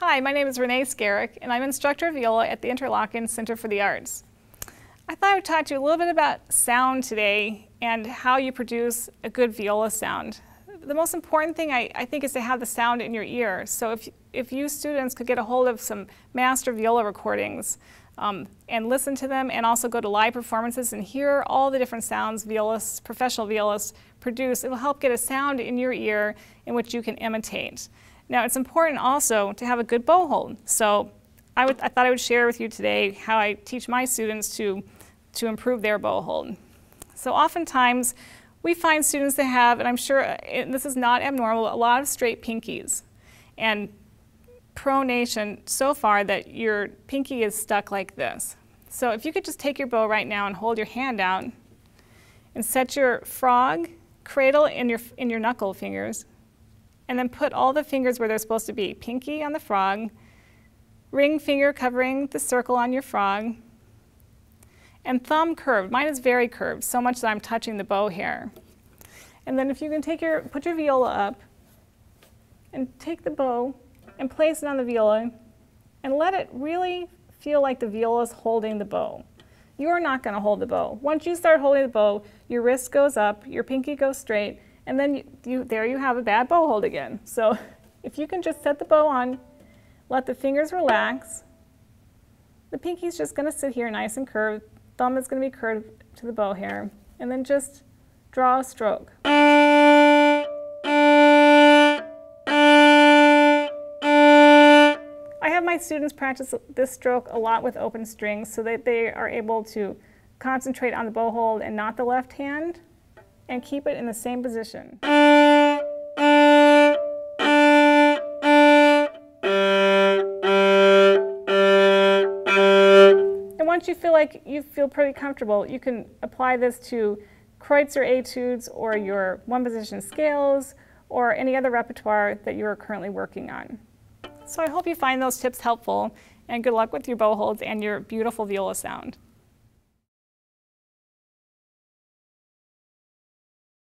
Hi, my name is Renee Skerik, and I'm instructor of viola at the Interlochen Center for the Arts. I thought I would talk to you a little bit about sound today and how you produce a good viola sound. The most important thing I, I think is to have the sound in your ear. So if, if you students could get a hold of some master viola recordings um, and listen to them and also go to live performances and hear all the different sounds violists, professional violists produce, it will help get a sound in your ear in which you can imitate. Now it's important also to have a good bow hold. So I, would, I thought I would share with you today how I teach my students to, to improve their bow hold. So oftentimes we find students that have, and I'm sure and this is not abnormal, a lot of straight pinkies. And pronation so far that your pinky is stuck like this. So if you could just take your bow right now and hold your hand out and set your frog cradle in your, in your knuckle fingers and then put all the fingers where they're supposed to be. Pinky on the frog, ring finger covering the circle on your frog, and thumb curved. Mine is very curved, so much that I'm touching the bow here. And then if you can take your, put your viola up and take the bow and place it on the viola and let it really feel like the viola is holding the bow. You're not going to hold the bow. Once you start holding the bow, your wrist goes up, your pinky goes straight, and then you, you, there you have a bad bow hold again. So if you can just set the bow on, let the fingers relax, the pinky's just going to sit here nice and curved, thumb is going to be curved to the bow here, and then just draw a stroke. I have my students practice this stroke a lot with open strings so that they are able to concentrate on the bow hold and not the left hand and keep it in the same position. And once you feel like you feel pretty comfortable, you can apply this to Kreutzer etudes or your one position scales or any other repertoire that you are currently working on. So I hope you find those tips helpful and good luck with your bow holds and your beautiful viola sound.